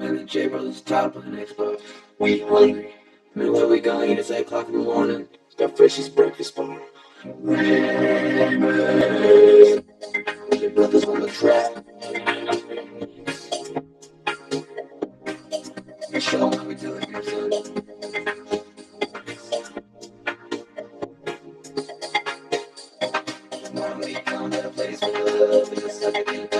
And the J Brothers top of the next bar. We hungry. Man, where we going? It's 8 o'clock in the morning. Got Frisch's breakfast bar. Brothers on the track. We show 'em how we do it, I'm saying? Normally come at a place where love is just like a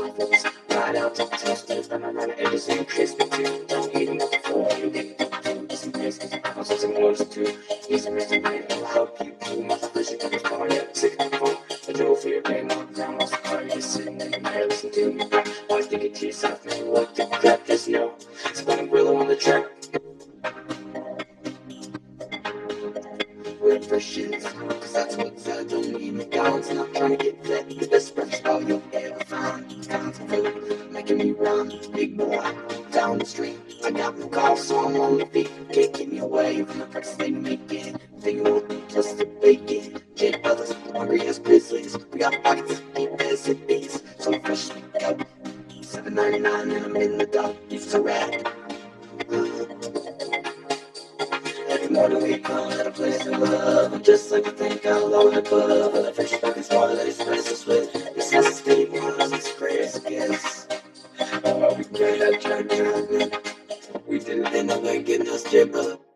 waffles, ride out to Tesco's, but I'm running edges and crispy too, don't eat them before you get the food, get some biscuits, I want some ones too, some rest of night, it'll help you cool, my fish, it comes far, yeah, sick and full. I drove for your game grandma's you're sitting in there, listen to me. Always think it to yourself, man, what the crap, there's no spinning Brillo on the track. Red fresh cause that's what's I don't need McDonald's, and I'm trying to get that, the best bar you'll ever find. Food, making me run, big boy, down the street. I got no car, so I'm on my feet, keep me away from the breakfast they make it. Think more, plus the bacon. J Brothers, hungry as grizzlies. We got pockets deep as it is. So fresh we go. Seven ninety nine and I'm in the dark. It's a rap. Every morning we come at a place of love. And just like I think I'll the club. And the fresh back is more that it's precious with. This We can't have time, We did it in the way,